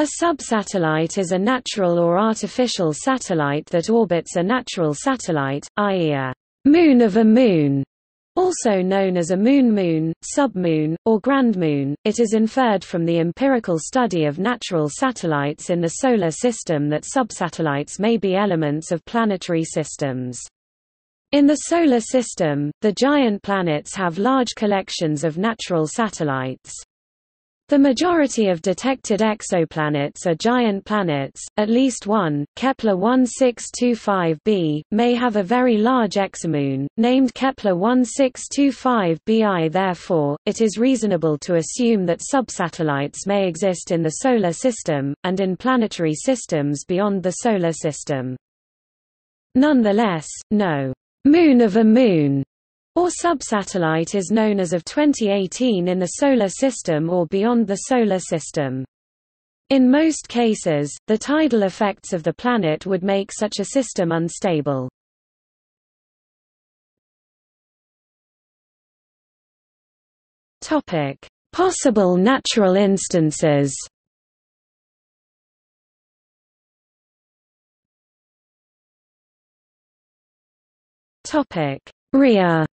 A subsatellite is a natural or artificial satellite that orbits a natural satellite, i.e. a moon of a moon, also known as a moon-moon, submoon, or grand moon, It is inferred from the empirical study of natural satellites in the Solar System that subsatellites may be elements of planetary systems. In the Solar System, the giant planets have large collections of natural satellites. The majority of detected exoplanets are giant planets, at least one, Kepler 1625b, may have a very large exomoon, named Kepler 1625bi therefore, it is reasonable to assume that subsatellites may exist in the Solar System, and in planetary systems beyond the Solar System. Nonetheless, no moon of a moon or subsatellite is known as of 2018 in the Solar System or beyond the Solar System. In most cases, the tidal effects of the planet would make such a system unstable. Possible natural instances Rhea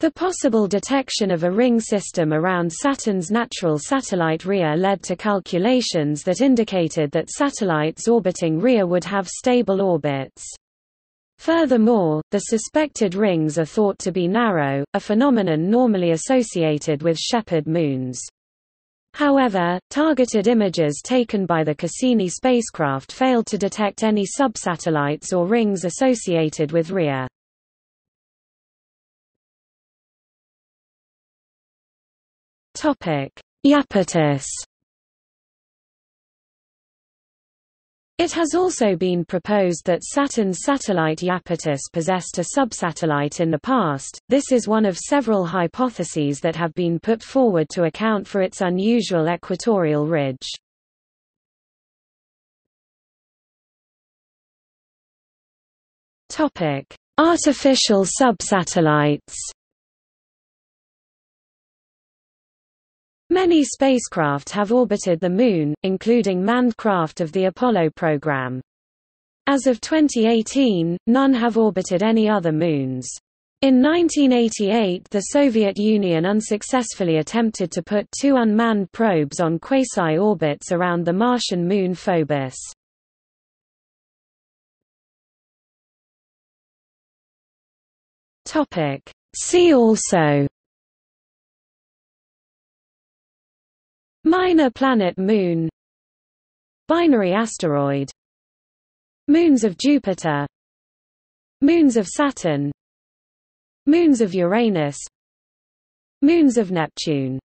The possible detection of a ring system around Saturn's natural satellite Rhea led to calculations that indicated that satellites orbiting Rhea would have stable orbits. Furthermore, the suspected rings are thought to be narrow, a phenomenon normally associated with shepherd moons. However, targeted images taken by the Cassini spacecraft failed to detect any subsatellites or rings associated with Rhea. Iapetus It has also been proposed that Saturn's satellite Iapetus possessed a subsatellite in the past. This is one of several hypotheses that have been put forward to account for its unusual equatorial ridge. Topic: Artificial subsatellites. Many spacecraft have orbited the Moon, including manned craft of the Apollo program. As of 2018, none have orbited any other moons. In 1988 the Soviet Union unsuccessfully attempted to put two unmanned probes on quasi-orbits around the Martian moon Phobos. See also Minor planet Moon. Binary asteroid. Moons of Jupiter. Moons of Saturn. Moons of Uranus. Moons of Neptune